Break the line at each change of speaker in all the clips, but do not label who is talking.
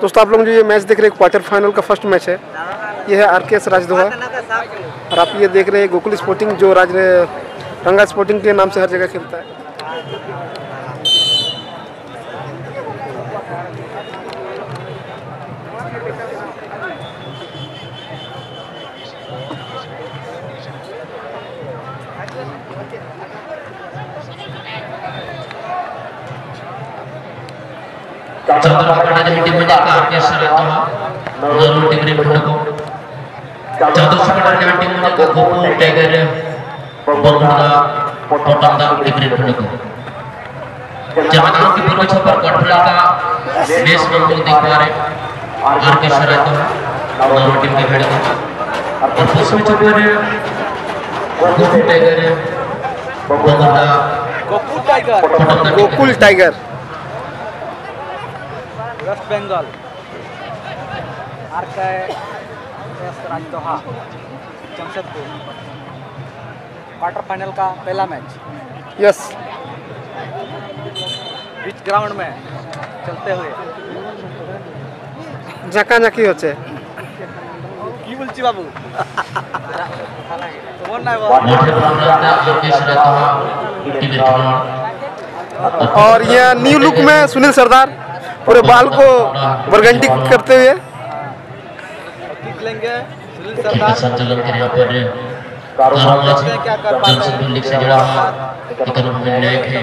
दोस्तों आप लोग जो ये मैच देख रहे हैं क्वार्टर फाइनल का फ़र्स्ट मैच है। ये है आर के एस राजदोहा और आप ये देख रहे हैं गोकुल स्पोर्टिंग जो राज रंगा स्पोर्टिंग के नाम से हर जगह खेलता है।
चंद्रपटाच्या टीममध्ये आरकेएस राहतो नरू टीमने भडको चंद्रपटाच्या टीममध्ये गोपू टायगर बंगुड़ा पोटंदा टीमने भडको जवानों की पूर्व छपर कटरा का मैच में देख पा रहे। हैं आरकेएस राहतो नरू टीम के भडको और पश्चिमी छपर गोपू tiger बंगुड़ा
Gokul
tiger.
Gokul tiger.
Waste Bengal are का एस राजदोहा जमशेदपुर क्वार्टर फाइनल का पहला मैच
यस
बीच ग्राउंड में चलते हुए
জাকা জাকি হচ্ছে
কি বলছি বাবু তোমার নাই
मोठे प्रमाणात आरकेएस राहतो टीम खेळणार
और ये न्यू लुक में सुनील सरदार पूरे बाल को बरगंडी करते हुए।
संचालन के यहाँ पर कारोबार से जुड़ा हुआ एक निर्णायक है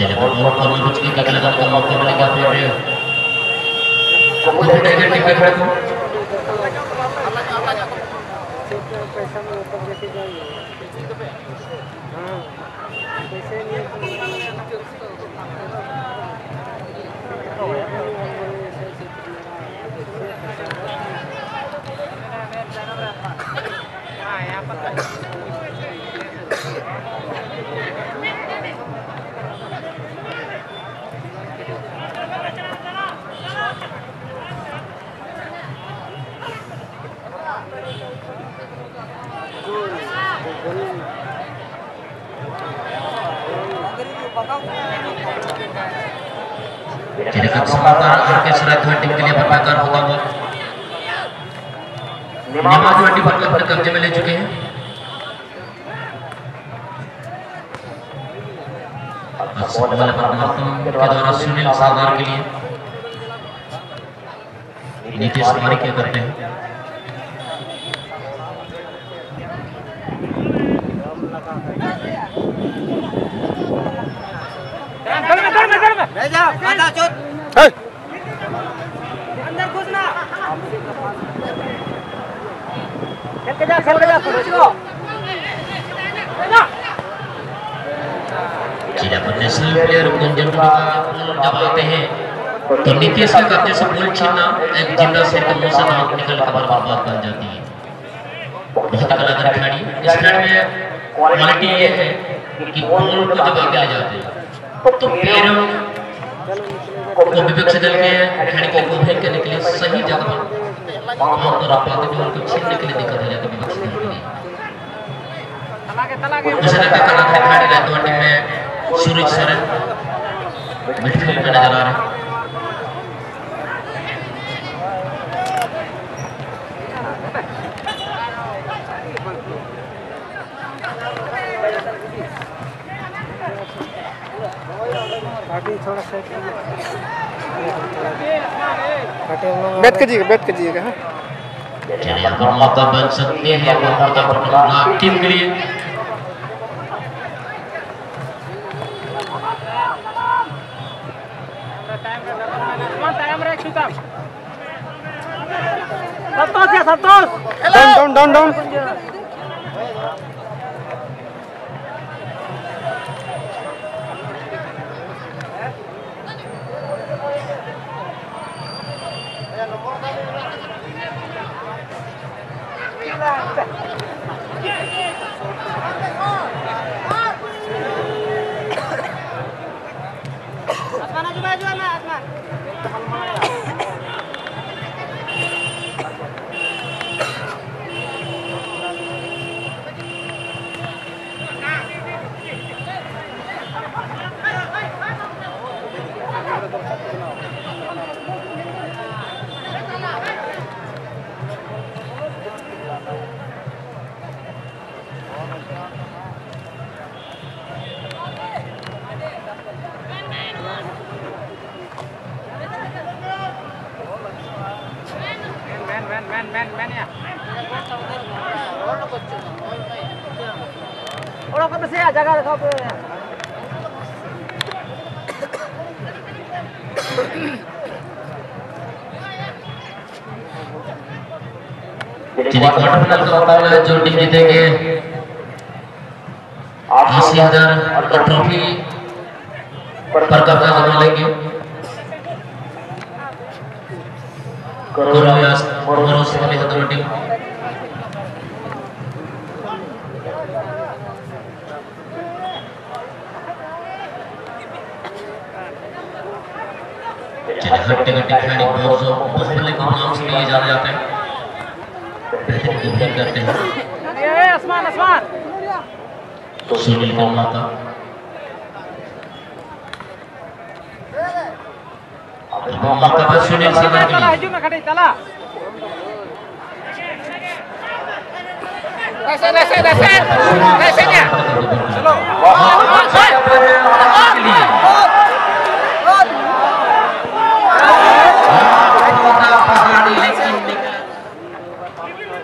पाते हैं कि नहीं और बाहर
चलिए बहुत करोड़ कुछ की कगले का मौका मिलेगा फिर गोपू टाइगर टीम के खड़े को चलिए कब समाचार आरके श्रद्धा टीम के लिए बर्बाद होता हुआ निमाज वाटी पर अपने कब्जे में ले चुके हैं के द्वारा सुनील सागर के लिए नीतीश कुमार क्या करते हैं
ले जा आधा चोट अंदर घुसना खेल के जा खेल के जा सूरज को
चलिए नेशनल प्लेयर गुंजन का जब हैं तो नीतीश के करते से बॉल छीनना एक के मुँह से नाक निकल कर बर्बाद बन जाती है बहुत कलाकार खिलाड़ी इस खिलाड़ी में क्वालिटी ये है कि बॉल को जब आगे ले जाते हैं। तो विपक्ष दल के खिलाड़ी को गोफेल करने के लिए सही जगह पर वहाँ पर आप पाते बॉल को छीनने के लिए दिक्कत हो है विपक्ष दल के दूसरे का रहते हैं टीम में सूरज सरन मिडफील्ड में नज़र आ रहे हैं।
बैठ कीजिएगा बैठ कीजिएगा हाँ।
बन सकते हैं टीम के लिए
संतोष या Santosh?
Down down down down
Orang kau bersih jaga kau.
चलिए क्वार्टर फाइनल का मुकाबला जो टीम जीतेंगे अस्सी हज़ार ट्रॉफी पर कब्जा जमा लेंगे कोरोयास मोरोस वाली हदर टीम चलिए हट्टे कट्टे खिलाड़ी बहुत जो पहले को नाम से लिए जाने जाते हैं बेहतरीन डिफेंड करते हैं
आसमान आसमान.
सुनील कौन आता कौमा का मौका पर सुनील सिन्हा के
Tala
लिए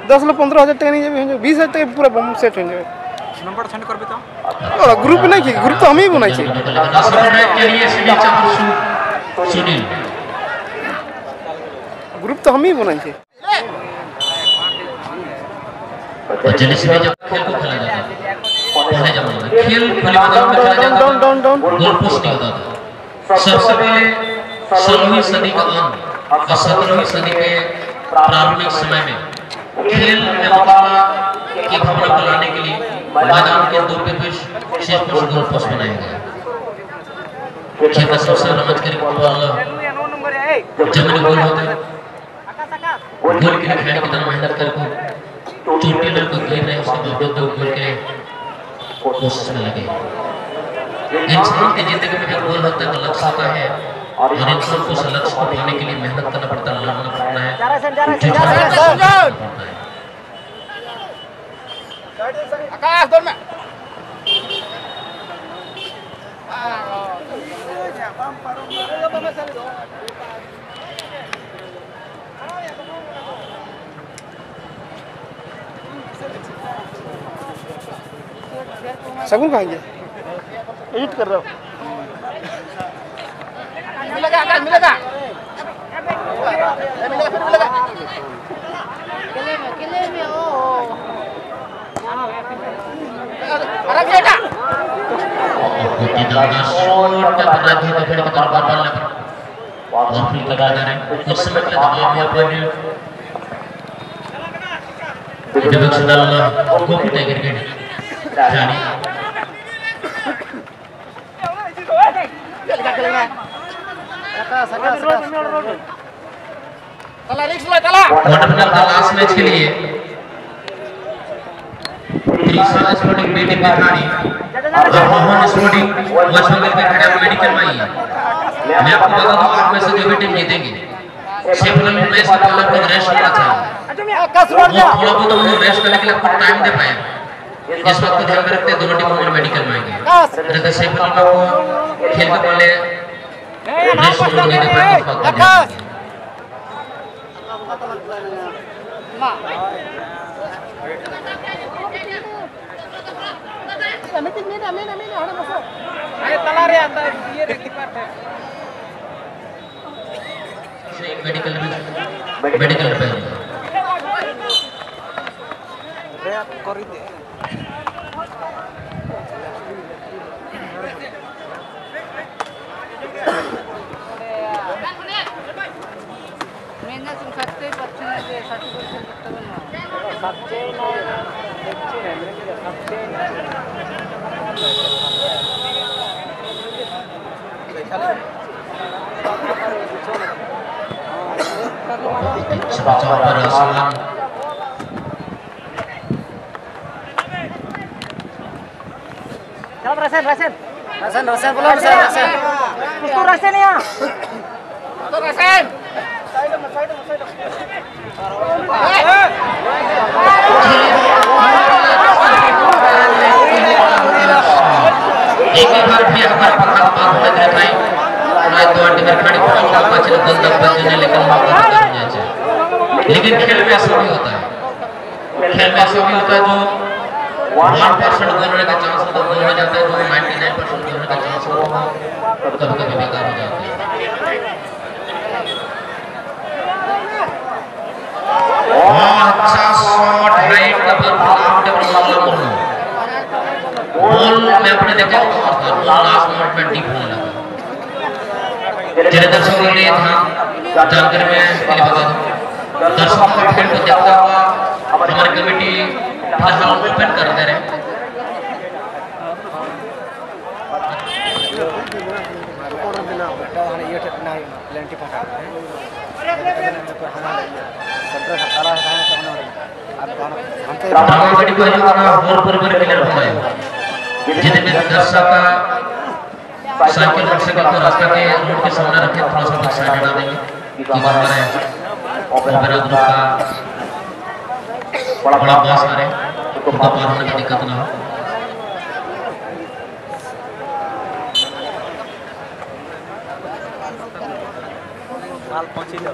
दस लोग पंद्रह हज़ार टका नहीं जाए बीस हज़ार टका पूरा बम सेट हो जाए
Nombor send करबे तो.
ग्रुप नहीं की ग्रुप तो हम ही बनाई
सुनील
ग्रुप तो हम ही बनाई चाहिए
और जल्दी जब खेल को खेला जाता पहले जमाने में खेल खुले मैदान में खेला जाता था गोल पोस्ट नहीं होता था सबसे पहले सोलहवीं सदी का अंत और सत्रहवीं सदी के प्रारंभिक समय में खेल मुकाबला की भावना बनाने के लिए मैदान के दो पे पे शेष गोल पोस्ट बनाया गया खेल का सबसे
ya, eh.
जमीनी गोल होता. गोल के लिए मेहनत कर को चोटी लड़ को गिर रहे उसके बावजूद दो गोल के कोशिश में लगे इंसान की ज़िंदगी में जब गोल होता है तो लक्ष्य होता है और इंसान को उस लक्ष्य को पाने के लिए मेहनत करना पड़ता है लड़ना पड़ता है
Jara sen jara sen
जो
jara
चाहता
sen.
है, करना पड़ता है
आकाश दौड़ में शगुन कहाँ गया एडिट कर रहा हूँ मिलेगा आकाश मिलेगा मिलेगा फिर मिलेगा अरे बेटा
गोटी दादा शॉट बना के तो फिर बता बार बार लगा और फिर लगा दे रहे कुछ समय के लिए दबाव में अपन जब सुधार गोपी टाइगर के जानी
तला रिक्स लो तला
क्वार्टर फाइनल का लास्ट मैच के लिए त्रिशा स्पोर्टिंग बेटी पठानी और मोहन स्पोर्टिंग वेस्ट बंगाल के खड़े मेडिकल में है मैं आपको बता दूँ आठ में से जो भी टीम जीतेंगी सेफल में मैच का पहला फिर रेस्ट होना चाहिए वो थोड़ा बहुत रेस्ट करने के लिए आपको टाइम दे पाए इस बात को ध्यान में रखते हैं दोनों टीम हमारे मेडिकल में आएँगे अगर सेफल में वो खेल के पहले रेस्ट होने नहीं दे पाए तो बात का ध्यान रखें।
Ayo tala re ata ye re keeper है.
Medical
medical kori de.
मेहनत
Coba rasen,
rasen, rasen, rasen. Rasen, rasen, belum rasen, rasen. Rasen ya. Rasen.
एक बार भी हमारे पकड़ पार होने दे भाई रात दो अंडे में खड़ी पहुँच का पाँच दल दल बजने लेकिन मौका खत्म हो। जाए लेकिन खेल में ऐसा भी होता है खेल में ऐसा भी होता है जो वन परसेंट गोल का चांस होता है गोल हो जाता है, जो नाइन्टी नाइन परसेंट गोल का चांस होता है कभी कभी बेकार हो जाता है। बहुत अच्छा राइट का पर आप डेवलप वाला मुर्मू बॉल अपने देखा लास्ट मोमेंट में डीप होने लगा जिन्हें दर्शकों ने था जानकारी में इसके बता दूँ दर्शकों का खेल को देखता हुआ हमारी कमेटी फ़र्स्ट फ़िलहाल ओपन कर दे रहे रामागढ़ को हो का साइकिल मोटरसाइकिल को रास्ता के रोड के सामने रखे थोड़ा सा साइड हटा देंगे कि हमारे ओपेरा ग्रुप का बड़ा बॉस आ रहे हैं उनको पार होने में दिक्कत ना हो
माल पहुँची लो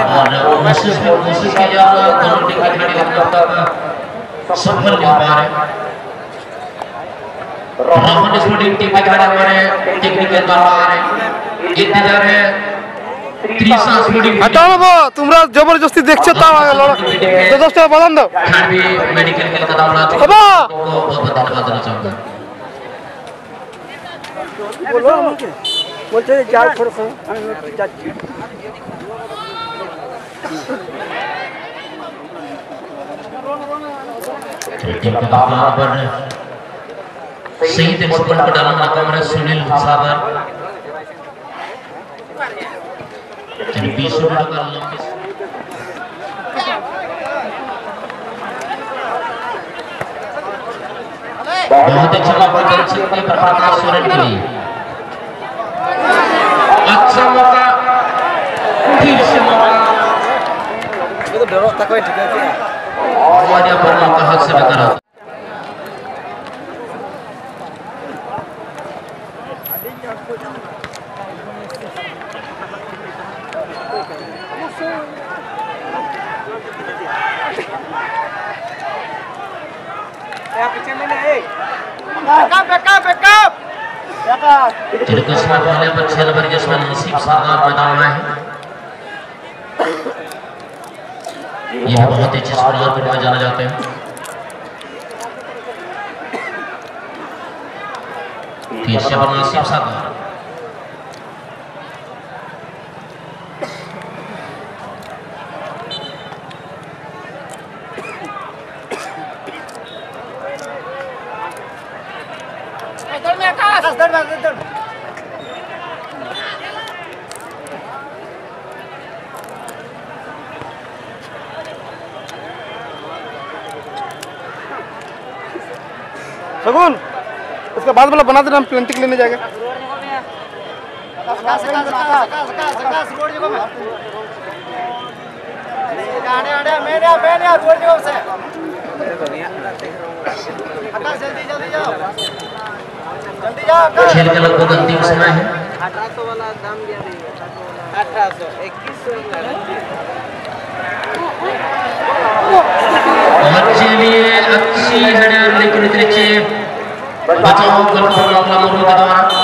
और कोशिश में कोशिश की जा रहा है दोनों टीम के खिलाड़ी সফল করে রহমান স্পোর্টিং টিম দ্বারা
মানে টেকনিক্যাল দ্বারা জবরদস্তি দেখছ
के कप्तान पर शहीद एक्सपर्ट को डालना नाकाम रहे सुनील सागर चलिए बीस मिनट का लंबी बहुत अच्छा मौका दे सकते हैं प्रकाश सोरेन के लिए अच्छा मौका फिर से मौका हमारे पर मौका हाथ से बेकार आता
पीछे में नहीं बैकअप बैकअप बैकअप
चलिए कुछ समय पहले पर छह नंबर जिसमें नसीब सरदार मैदान में है बहुत अच्छे रूप में जाने जाते हैं। से पर नसीब सरदार
दौड़ में आकाश दौड़ में दौड़
शगुन इसका बाद वाला बना देना, हम प्लेंटिक लेने जाएँगे
खेल का लगभग अंतिम समय है
अठारह सौ वाला दाम दिया अठारह सौ इक्कीस सौ
अच्छी हड़ार bersama Umar Umar Umar